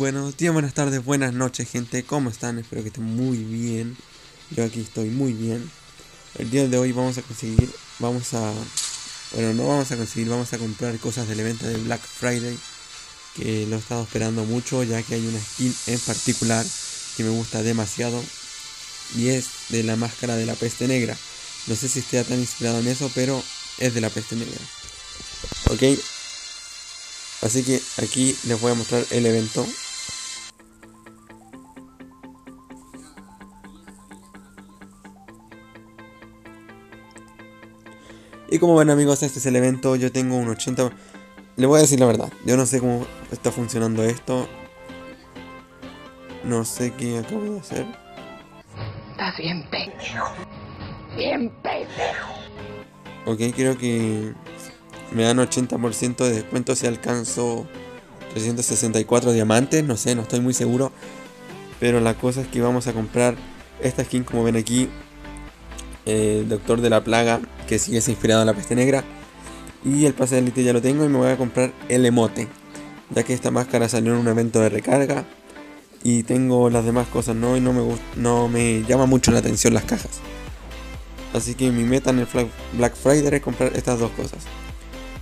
buenos días, buenas tardes, buenas noches, gente. ¿Cómo están? Espero que estén muy bien. Yo aquí estoy muy bien. El día de hoy vamos a conseguir, vamos a, bueno, no vamos a conseguir, vamos a comprar cosas del evento de Black Friday. Que lo he estado esperando mucho, ya que hay una skin en particular que me gusta demasiado. Y es de la máscara de la peste negra. No sé si esté tan inspirado en eso, pero es de la peste negra. Ok, Así que aquí les voy a mostrar el evento. Y como ven amigos, este es el evento. Yo tengo un 80... Le voy a decir la verdad. Yo no sé cómo está funcionando esto. No sé qué acabo de hacer. Estás bien pendejo. Bien pendejo. Ok, creo que me dan 80% de descuento si alcanzo 364 diamantes, no sé, no estoy muy seguro. Pero la cosa es que vamos a comprar esta skin como ven aquí. El Doctor de la Plaga, que sigue es inspirado en la peste negra. Y el pase de elite ya lo tengo y me voy a comprar el emote. Ya que esta máscara salió en un evento de recarga. Y tengo las demás cosas, ¿no? Y no me, no me llama mucho la atención las cajas. Así que mi meta en el Black Friday es comprar estas dos cosas.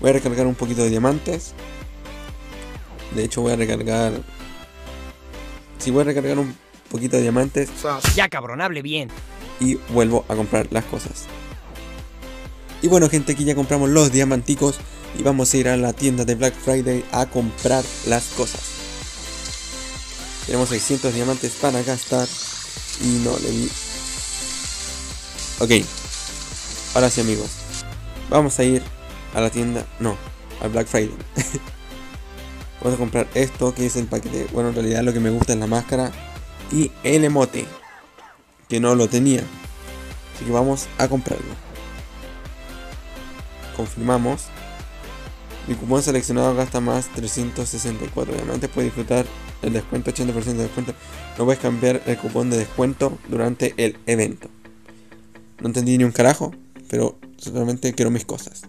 Voy a recargar un poquito de diamantes. De hecho voy a recargar... Si voy a recargar un poquito de diamantes. Ya cabrón, hable bien. Y vuelvo a comprar las cosas. Y bueno gente, aquí ya compramos los diamanticos. Y vamos a ir a la tienda de Black Friday a comprar las cosas. Tenemos 600 diamantes para gastar. Y no le di... Ok. Ahora sí amigos. Vamos a ir a la tienda, no, al Black Friday. Vamos a comprar esto que es el paquete. Bueno, en realidad lo que me gusta es la máscara y el emote, que no lo tenía. Así que vamos a comprarlo. Confirmamos. Mi cupón seleccionado gasta más 364 diamantes. Puedes disfrutar el descuento, 80% de descuento. No puedes cambiar el cupón de descuento durante el evento. No entendí ni un carajo, pero solamente quiero mis cosas.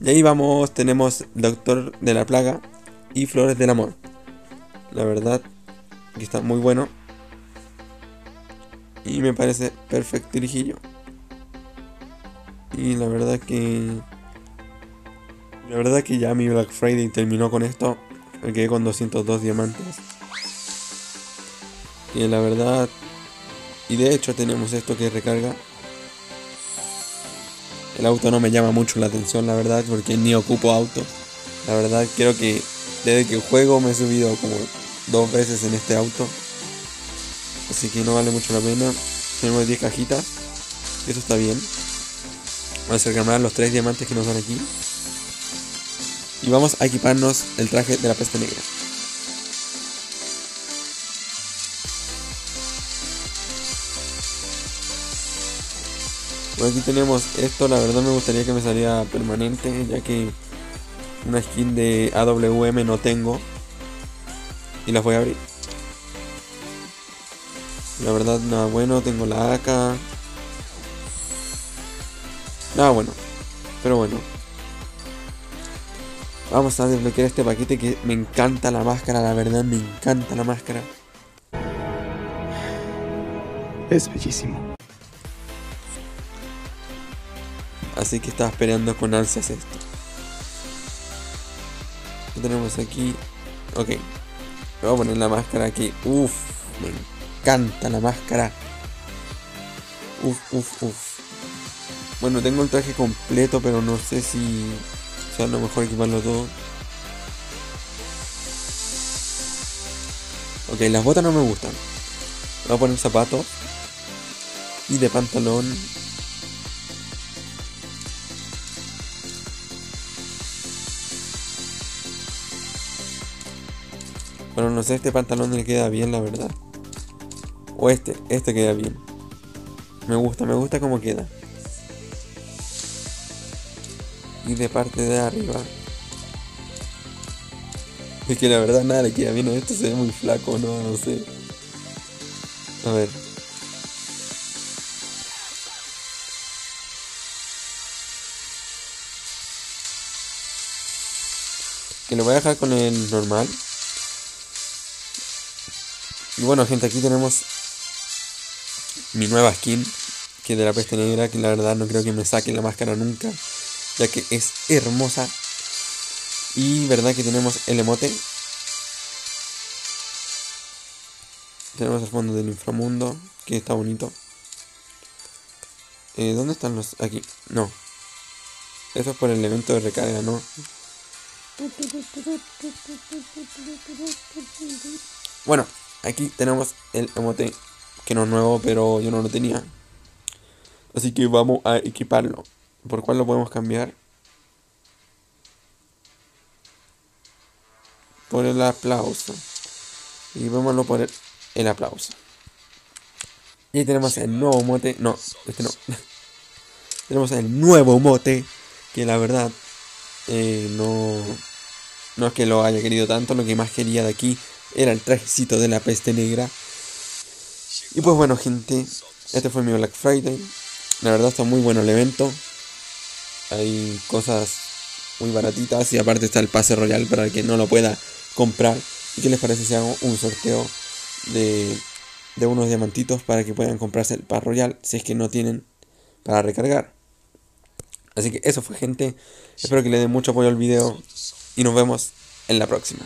Y ahí vamos, tenemos Doctor de la Plaga y Flores del Amor. La verdad que está muy bueno. Y me parece perfecto dirigillo. Y la verdad que... La verdad que ya mi Black Friday terminó con esto. Me quedé con 202 diamantes. Y la verdad... Y de hecho tenemos esto que recarga el auto no me llama mucho la atención, la verdad, porque ni ocupo auto. La verdad, creo que desde que juego me he subido como dos veces en este auto. Así que no vale mucho la pena. Tenemos 10 cajitas. Eso está bien. Vamos a ganar los 3 diamantes que nos dan aquí. Y vamos a equiparnos el traje de la peste negra. Bueno, aquí tenemos esto, la verdad me gustaría que me saliera permanente, ya que una skin de AWM no tengo. Y las voy a abrir. La verdad, nada bueno, tengo la AK. Nada bueno. Pero bueno. Vamos a desbloquear este paquete que me encanta la máscara, la verdad me encanta la máscara. Es bellísimo. Así que estaba esperando con ansias esto. ¿Qué tenemos aquí? Ok. voy a poner la máscara aquí. Uf, me encanta la máscara. Uf, uf, uf. Bueno, tengo el traje completo, pero no sé si sea lo mejor equiparlo todo. Ok, las botas no me gustan. Voy a poner zapatos. Y de pantalón Bueno, no sé, este pantalón le queda bien, la verdad. O este, este queda bien. Me gusta, me gusta cómo queda. Y de parte de arriba. Es que la verdad nada le queda bien. Esto se ve muy flaco, no, no sé. A ver. Que lo voy a dejar con el normal. Y bueno, gente, aquí tenemos mi nueva skin, que de la peste negra, que la verdad no creo que me saque la máscara nunca, ya que es hermosa. Y verdad que tenemos el emote. Tenemos el fondo del inframundo, que está bonito. Eh, ¿Dónde están los...? Aquí. No. Eso es por el evento de recarga, ¿no? Bueno, aquí tenemos el emote que no es nuevo, pero yo no lo tenía. Así que vamos a equiparlo. ¿Por cuál lo podemos cambiar? Por el aplauso. Y vámonos por el, el aplauso. Y ahí tenemos el nuevo mote. No, este no. tenemos el nuevo mote. Que la verdad eh, no, no es que lo haya querido tanto. Lo que más quería de aquí era el trajecito de la peste negra. Y pues bueno, gente. Este fue mi Black Friday. La verdad está muy bueno el evento. Hay cosas muy baratitas. Y aparte está el pase royal para el que no lo pueda comprar. ¿Y qué les parece si hago un sorteo de de unos diamantitos para que puedan comprarse el par royal si es que no tienen para recargar. Así que eso fue gente. Espero que le den mucho apoyo al video y nos vemos en la próxima.